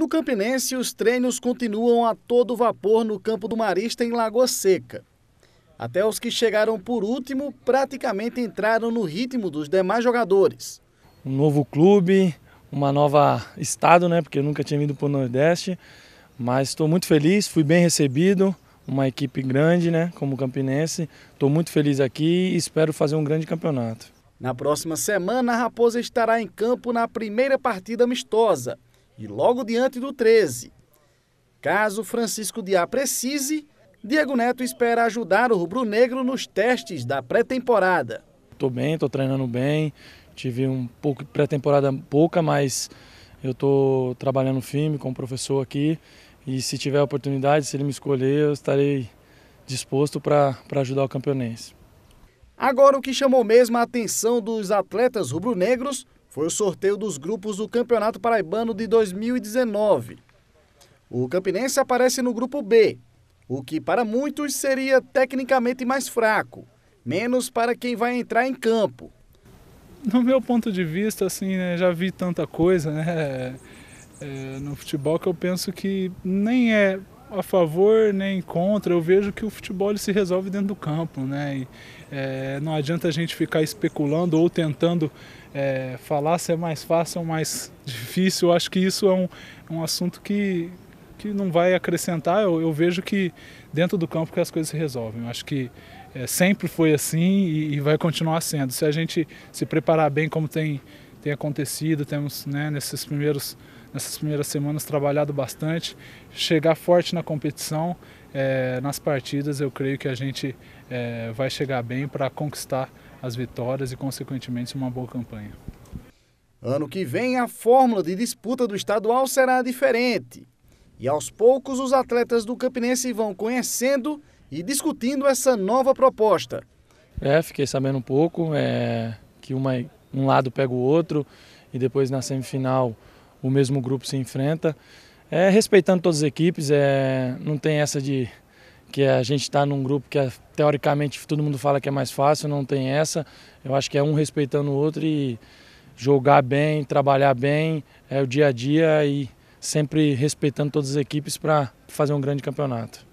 No Campinense, os treinos continuam a todo vapor no campo do Marista, em Lagoa Seca. Até os que chegaram por último praticamente entraram no ritmo dos demais jogadores. Um novo clube, uma nova estado, né? Porque eu nunca tinha vindo para o Nordeste. Mas estou muito feliz, fui bem recebido, uma equipe grande, né? Como Campinense. Estou muito feliz aqui e espero fazer um grande campeonato. Na próxima semana, a Raposa estará em campo na primeira partida amistosa e logo diante do 13. Caso Francisco Diá precise, Diego Neto espera ajudar o rubro-negro nos testes da pré-temporada. Estou bem, estou treinando bem, tive um pouco de pré-temporada pouca, mas eu estou trabalhando firme com o professor aqui e se tiver oportunidade, se ele me escolher, eu estarei disposto para ajudar o campeonense. Agora o que chamou mesmo a atenção dos atletas rubro-negros foi o sorteio dos grupos do Campeonato Paraibano de 2019. O Campinense aparece no grupo B, o que para muitos seria tecnicamente mais fraco, menos para quem vai entrar em campo. No meu ponto de vista, assim, né, já vi tanta coisa né, é, no futebol que eu penso que nem é a favor nem contra. Eu vejo que o futebol se resolve dentro do campo, né? E, é, não adianta a gente ficar especulando ou tentando é, falar se é mais fácil ou mais difícil. Eu acho que isso é um, um assunto que, que não vai acrescentar. Eu, eu vejo que dentro do campo que as coisas se resolvem. Eu acho que é, sempre foi assim e, e, vai continuar sendo. Se a gente se preparar bem como tem, tem acontecido, temos né, nesses primeiros, nessas primeiras semanas trabalhado bastante, chegar forte na competição, é, nas partidas, eu creio que a gente é, vai chegar bem para conquistar as vitórias e, consequentemente, uma boa campanha. Ano que vem, a fórmula de disputa do estadual será diferente. E aos poucos, os atletas do Campinense vão conhecendo e discutindo essa nova proposta. É, fiquei sabendo um pouco é, que uma, um lado pega o outro e depois na semifinal o mesmo grupo se enfrenta. É, respeitando todas as equipes, é, não tem essa de que a gente está num grupo que é, teoricamente todo mundo fala que é mais fácil, não tem essa. Eu acho que é um respeitando o outro e jogar bem, trabalhar bem, é o dia a dia e sempre respeitando todas as equipes para fazer um grande campeonato.